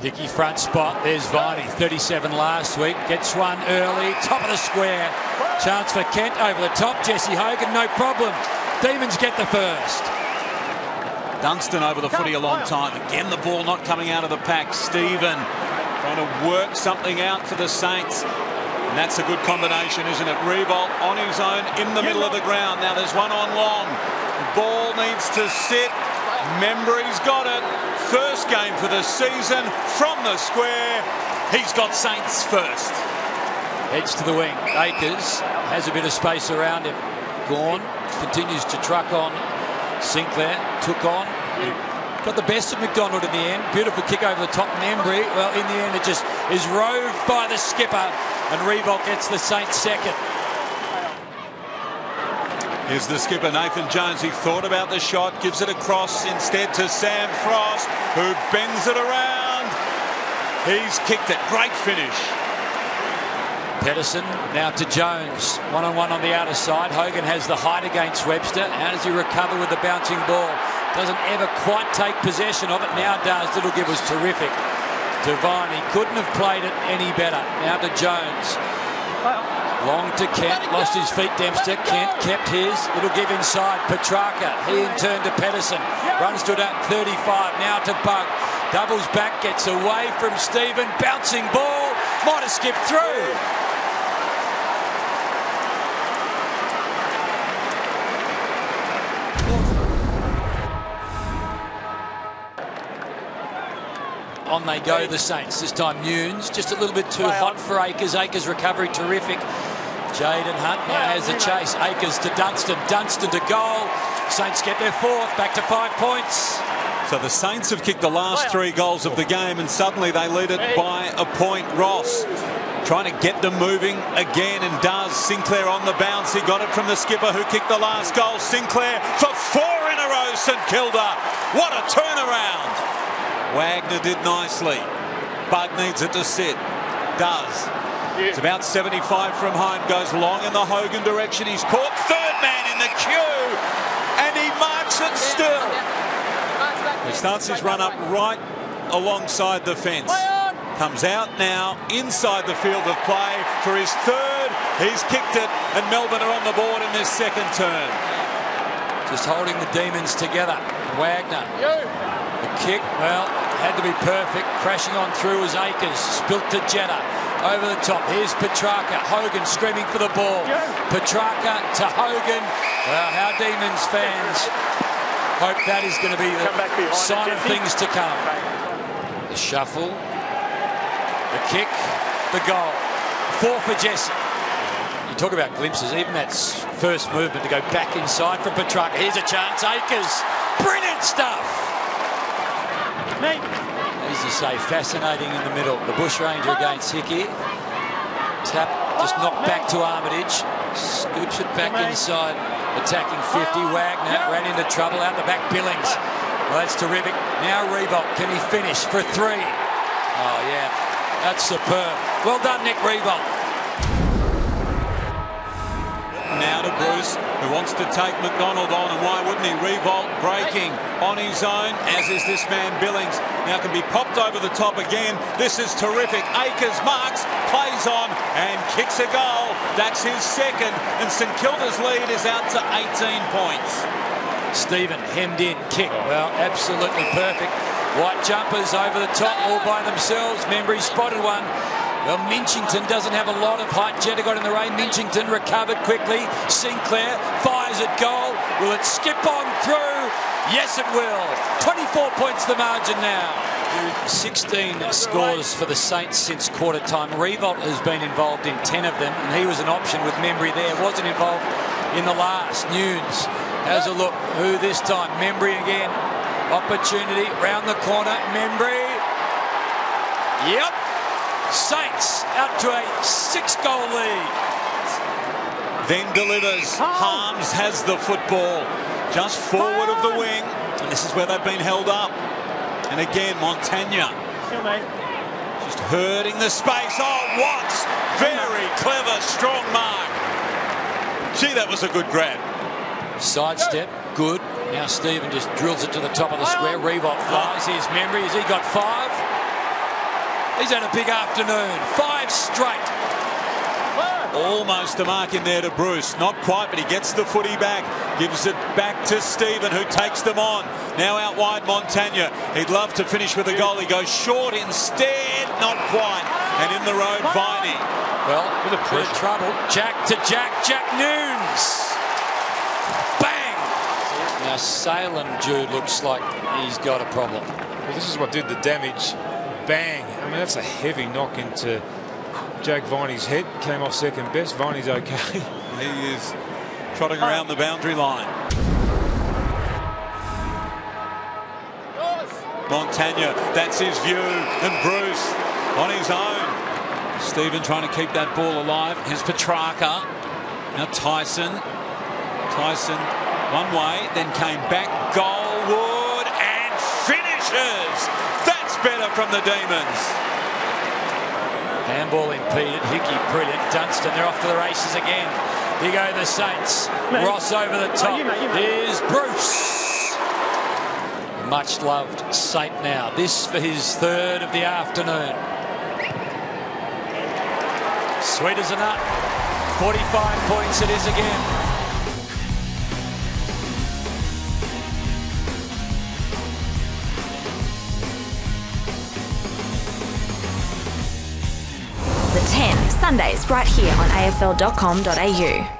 tricky front spot. There's Viney, 37 last week. Gets one early, top of the square. Chance for Kent over the top. Jesse Hogan, no problem. Demons get the first. Dunstan over the footy a long time. Again, the ball not coming out of the pack. Steven trying to work something out for the Saints. And that's a good combination, isn't it? Riewoldt on his own in the middle of the ground. Now there's one on long. The ball needs to sit. Membrey's got it. First game for the season from the square. He's got Saints first. Heads to the wing. Acres has a bit of space around him. Gawn continues to truck on. Sinclair took on. Got the best of McDonald in the end. Beautiful kick over the top. Membrey, well, in the end, it just is roved by the skipper. And Riewoldt gets the Saints second. Here's the skipper, Nathan Jones. He thought about the shot, gives it across instead to Sam Frost, who bends it around. He's kicked it. Great finish. Pedersen now to Jones. One on one on the outer side. Hogan has the height against Webster. How does he recover with the bouncing ball? Doesn't ever quite take possession of it. Now does. Little give was terrific. Devine, he couldn't have played it any better. Now to Jones. Long to Kent, lost his feet Dempster. Kent kept his. It'll give inside. Petracca, he in turn to Pedersen. Runs to about 35, now to Bugg. Doubles back, gets away from Steven. Bouncing ball, might have skipped through. On they go, the Saints. This time Newnes, just a little bit too hot for Acres. Acres recovery terrific. Jayden Hunt now has the chase. Acres to Dunstan. Dunstan to goal. Saints get their fourth, back to five points. So the Saints have kicked the last three goals of the game and suddenly they lead it by a point. Ross trying to get them moving again and does. Sinclair on the bounce. He got it from the skipper who kicked the last goal. Sinclair for four in a row, St Kilda. What a turnaround. Wagner did nicely. Bugg needs it to sit. Does. It's about 75 from home. Goes long in the Hogan direction. He's caught third man in the queue. And he marks it still. He starts his run up right alongside the fence. Comes out now inside the field of play for his third. He's kicked it and Melbourne are on the board in this second turn. Just holding the Demons together. Wagner. The kick, well, had to be perfect. Crashing on through was Acres. Spilt to Jetta. Over the top. Here's Petracca. Hogan screaming for the ball. Petracca to Hogan. Well, how Demons fans hope that is going to be the sign of things to come. The shuffle. The kick. The goal. Four for Jesse. You talk about glimpses. Even that first movement to go back inside from Petracca. Here's a chance. Acres. Brilliant stuff. Easy to say, fascinating in the middle. The Bushranger against Hickey. Tap just knocked back to Armitage. Scoops it back inside. Attacking 50. Wagner ran into trouble out the back. Billings. Well, that's terrific. Now Riewoldt. Can he finish for three? Oh, yeah. That's superb. Well done, Nick Riewoldt. Now to Bruce, who wants to take McDonald on, and why wouldn't he? Riewoldt breaking on his own, as is this man Billings. Now can be popped over the top again. This is terrific. Acres marks, plays on, and kicks a goal. That's his second, and St Kilda's lead is out to 18 points. Steven hemmed in, kick. Well, absolutely perfect. White jumpers over the top all by themselves. Membrey spotted one. Well, Minchington doesn't have a lot of height. Jetta got in the rain. Minchington recovered quickly. Sinclair fires at goal. Will it skip on through? Yes, it will. 24 points the margin now. 16 scores for the Saints since quarter time. Riewoldt has been involved in 10 of them, and he was an option with Membrey there. Wasn't involved in the last. Newnes has a look. Who this time? Membrey again. Opportunity round the corner. Membrey. Yep. Saints out to a six-goal lead. Then delivers. Harms has the football just forward of the wing. And this is where they've been held up. And again, Montagna. Just hurting the space. Oh, Watts. Very clever, strong mark. Gee, that was a good grab. Sidestep, good. Now Steven just drills it to the top of the square. Riewoldt flies. Here's Membrey. Has he got five? He's had a big afternoon. Five straight. Almost a mark in there to Bruce. Not quite, but he gets the footy back. Gives it back to Steven, who takes them on. Now out wide, Montagna. He'd love to finish with a goal. He goes short instead. Not quite. And in the road, Viney. Well, with a bit of trouble. Jack to Jack. Jack Newnes. Bang! Now Salem Jude looks like he's got a problem. Well, this is what did the damage. Bang. I mean, that's a heavy knock into Jack Viney's head. Came off second best. Viney's okay. He is trotting around the boundary line. Montagna, that's his view. And Bruce on his own. Steven trying to keep that ball alive. Here's Petracca. Now Tyson. Tyson one way, then came back. Goalwood and finishes. That's better from the Demons. Handball impeded. Hickey brilliant. Dunstan, they're off to the races again. Here go the Saints. Mate. Ross over the oh, top. Oh, you, mate, you, mate. Here's Bruce. Much loved Saint now. This for his third of the afternoon. Sweet as a nut. 45 points it is again. Sundays right here on afl.com.au.